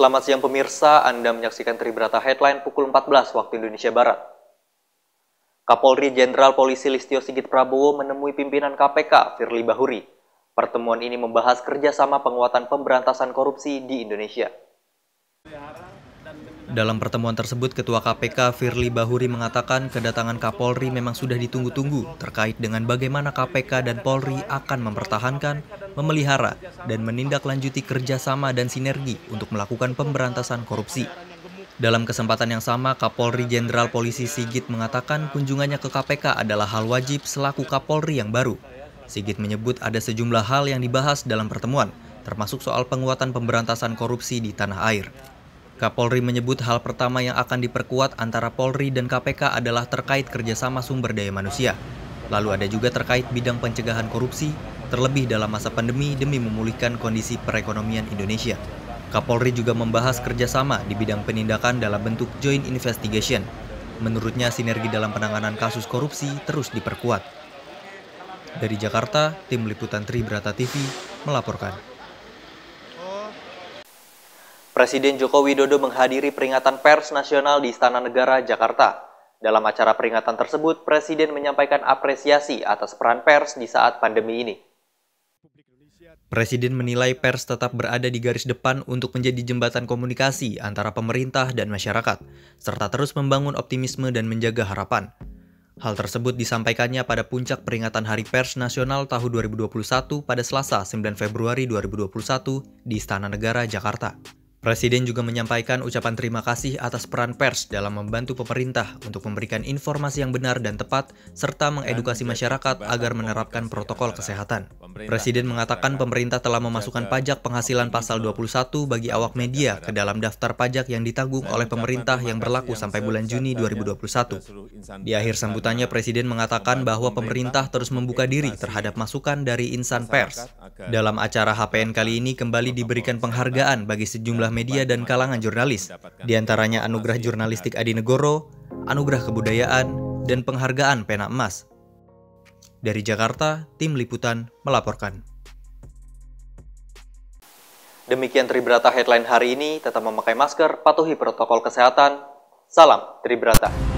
Selamat siang pemirsa, Anda menyaksikan Tribrata Headline pukul 14 waktu Indonesia Barat. Kapolri Jenderal Polisi Listio Sigit Prabowo menemui pimpinan KPK Firly Bahuri. Pertemuan ini membahas kerjasama penguatan pemberantasan korupsi di Indonesia. Dalam pertemuan tersebut, Ketua KPK Firly Bahuri mengatakan kedatangan Kapolri memang sudah ditunggu-tunggu terkait dengan bagaimana KPK dan Polri akan mempertahankan, memelihara, dan menindaklanjuti kerjasama dan sinergi untuk melakukan pemberantasan korupsi. Dalam kesempatan yang sama, Kapolri Jenderal Polisi Sigit mengatakan kunjungannya ke KPK adalah hal wajib selaku Kapolri yang baru. Sigit menyebut ada sejumlah hal yang dibahas dalam pertemuan, termasuk soal penguatan pemberantasan korupsi di tanah air. Kapolri menyebut hal pertama yang akan diperkuat antara Polri dan KPK adalah terkait kerjasama sumber daya manusia. Lalu ada juga terkait bidang pencegahan korupsi, terlebih dalam masa pandemi demi memulihkan kondisi perekonomian Indonesia. Kapolri juga membahas kerjasama di bidang penindakan dalam bentuk joint investigation. Menurutnya sinergi dalam penanganan kasus korupsi terus diperkuat. Dari Jakarta, Tim Liputan Tribrata TV melaporkan. Presiden Joko Widodo menghadiri peringatan pers nasional di Istana Negara, Jakarta. Dalam acara peringatan tersebut, Presiden menyampaikan apresiasi atas peran pers di saat pandemi ini. Presiden menilai pers tetap berada di garis depan untuk menjadi jembatan komunikasi antara pemerintah dan masyarakat, serta terus membangun optimisme dan menjaga harapan. Hal tersebut disampaikannya pada puncak peringatan Hari Pers Nasional tahun 2021 pada Selasa 9 Februari 2021 di Istana Negara, Jakarta. Presiden juga menyampaikan ucapan terima kasih atas peran pers dalam membantu pemerintah untuk memberikan informasi yang benar dan tepat, serta mengedukasi masyarakat agar menerapkan protokol kesehatan. Presiden mengatakan pemerintah telah memasukkan pajak penghasilan pasal 21 bagi awak media ke dalam daftar pajak yang ditanggung oleh pemerintah yang berlaku sampai bulan Juni 2021. Di akhir sambutannya, Presiden mengatakan bahwa pemerintah terus membuka diri terhadap masukan dari insan pers. Dalam acara HPN kali ini kembali diberikan penghargaan bagi sejumlah media dan kalangan jurnalis, di antaranya Anugerah Jurnalistik Adi Negoro, Anugerah Kebudayaan, dan Penghargaan Pena Emas. Dari Jakarta, Tim Liputan melaporkan. Demikian Tribrata headline hari ini, tetap memakai masker, patuhi protokol kesehatan. Salam Tribrata.